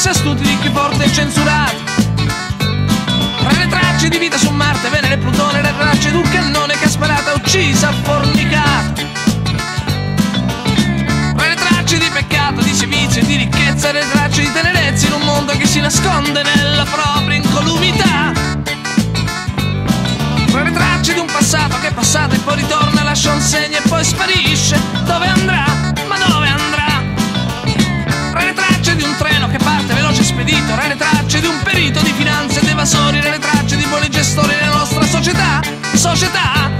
grossi astuti, ricchi, forti e censurati. Tra le tracce di vita su Marte, Venere e Plutone, le tracce d'un cannone che ha sparato, uccisa, fornicato. Tra le tracce di peccato, di servizio e di ricchezza, le tracce di tenerezza in un mondo che si nasconde nella propria incolumità. Tra le tracce di un passato che è passato e poi ritorna, lascia un segno e poi sparisce. Dove andrà? Società.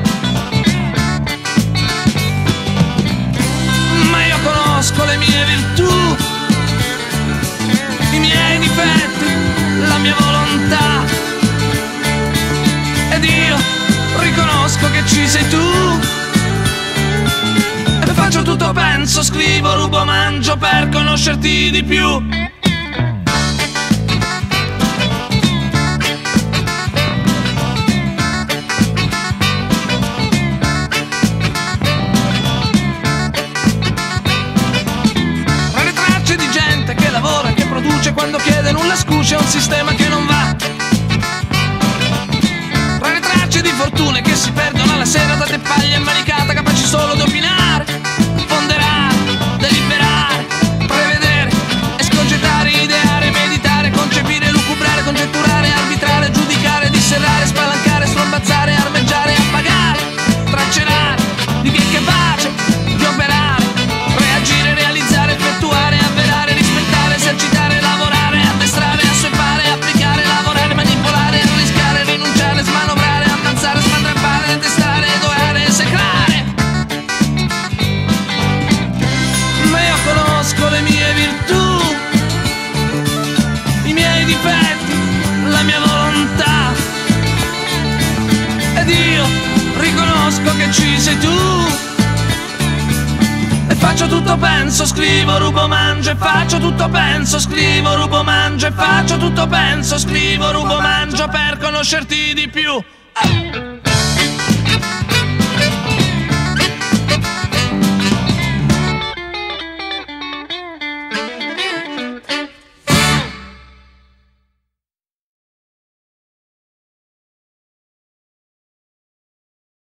Ma io conosco le mie virtù, i miei difetti, la mia volontà. Ed io riconosco che ci sei tu. E faccio tutto, penso, scrivo, rubo, mangio per conoscerti di più. Quando chiede nulla scuce, è un sistema che non va. Tra le tracce di fortune che si perdono alla sera da te paglia immanicata, capaci solo di ci sei tu. E faccio tutto, penso, scrivo, rubo, mangio e faccio tutto, penso, scrivo, rubo, mangio e faccio tutto, penso, scrivo, rubo, mangio per conoscerti di più. Ah!